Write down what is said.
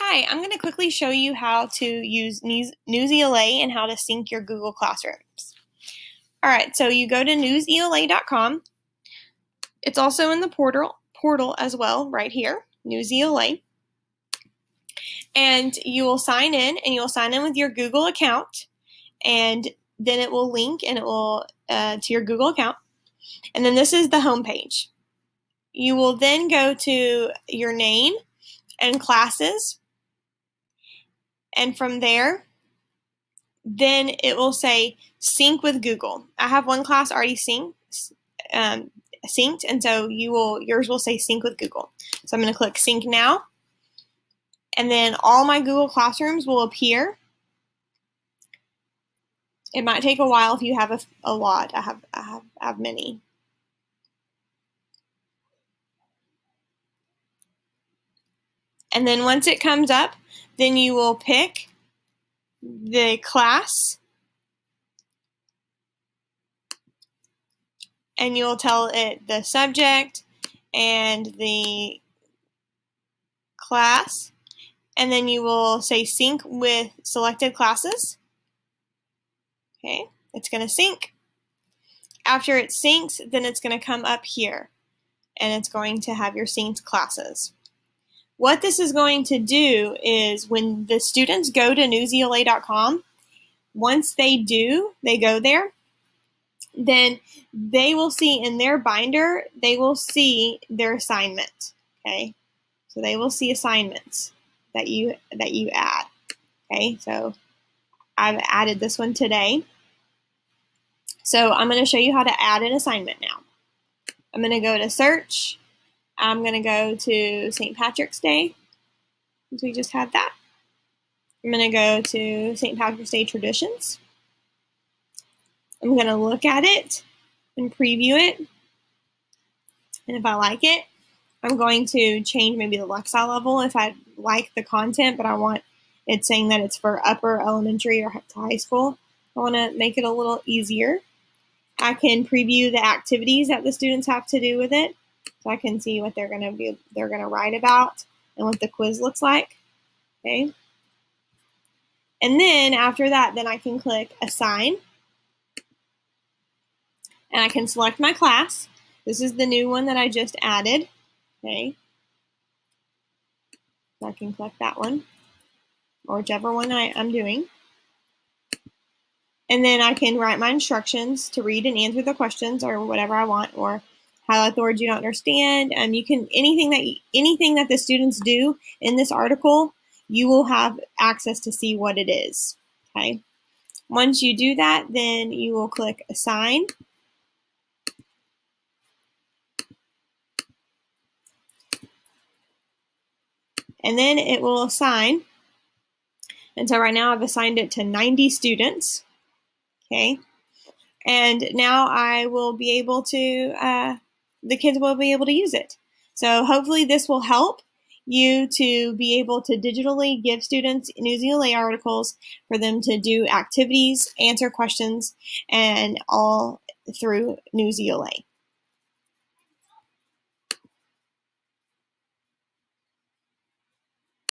Hi, I'm going to quickly show you how to use News, Newsela and how to sync your Google Classrooms. All right, so you go to newsela.com. It's also in the portal, portal as well, right here, Newsela. And you will sign in, and you'll sign in with your Google account, and then it will link and it will uh, to your Google account. And then this is the home page. You will then go to your name and classes. And from there, then it will say sync with Google. I have one class already synced, um, synced, and so you will yours will say sync with Google. So I'm going to click sync now, and then all my Google classrooms will appear. It might take a while if you have a, a lot. I have I have I have many. And then once it comes up, then you will pick the class and you'll tell it the subject and the class and then you will say sync with selected classes. Okay, it's going to sync. After it syncs, then it's going to come up here and it's going to have your synced classes. What this is going to do is when the students go to newsela.com, once they do, they go there, then they will see in their binder, they will see their assignment. Okay. So they will see assignments that you that you add. Okay, so I've added this one today. So I'm going to show you how to add an assignment now. I'm going to go to search I'm going to go to St. Patrick's Day, we just had that. I'm going to go to St. Patrick's Day traditions. I'm going to look at it and preview it. And if I like it, I'm going to change maybe the Lexile level if I like the content, but I want it saying that it's for upper elementary or high school. I want to make it a little easier. I can preview the activities that the students have to do with it. So I can see what they're going to be, they're going to write about and what the quiz looks like. Okay. And then after that, then I can click assign and I can select my class. This is the new one that I just added. Okay. So I can click that one or whichever one I, I'm doing. And then I can write my instructions to read and answer the questions or whatever I want or highlight the words you don't understand. Um, you can anything that anything that the students do in this article, you will have access to see what it is. Okay. Once you do that, then you will click Assign. And then it will assign. And so right now I've assigned it to 90 students. Okay. And now I will be able to uh, the kids will be able to use it. So hopefully this will help you to be able to digitally give students New Newsela articles for them to do activities, answer questions, and all through Newsela.